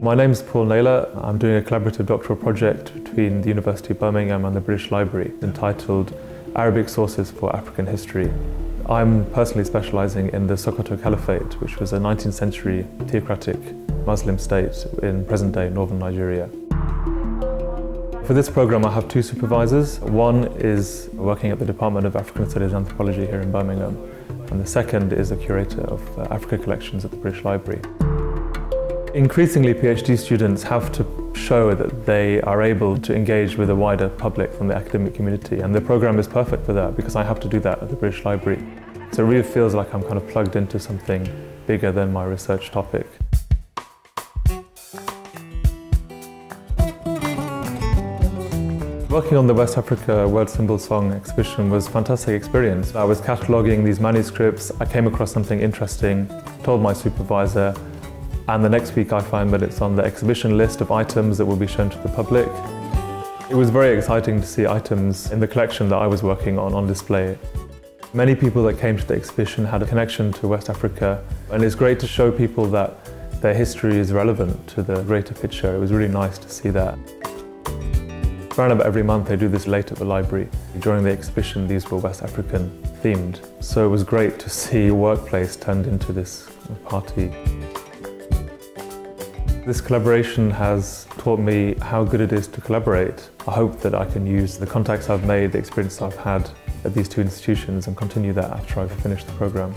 My name is Paul Naylor. I'm doing a collaborative doctoral project between the University of Birmingham and the British Library entitled Arabic Sources for African History. I'm personally specialising in the Sokoto Caliphate, which was a 19th century theocratic Muslim state in present-day northern Nigeria. For this programme I have two supervisors. One is working at the Department of African Studies and Anthropology here in Birmingham and the second is a curator of uh, Africa collections at the British Library. Increasingly, PhD students have to show that they are able to engage with a wider public from the academic community, and the program is perfect for that because I have to do that at the British Library. So it really feels like I'm kind of plugged into something bigger than my research topic. Working on the West Africa Word Symbol Song exhibition was a fantastic experience. I was cataloguing these manuscripts, I came across something interesting, told my supervisor, and the next week I find that it's on the exhibition list of items that will be shown to the public. It was very exciting to see items in the collection that I was working on on display. Many people that came to the exhibition had a connection to West Africa and it's great to show people that their history is relevant to the greater picture. It was really nice to see that. Around about every month they do this late at the library. During the exhibition these were West African themed. So it was great to see a workplace turned into this party. This collaboration has taught me how good it is to collaborate. I hope that I can use the contacts I've made, the experience I've had at these two institutions and continue that after I've finished the programme.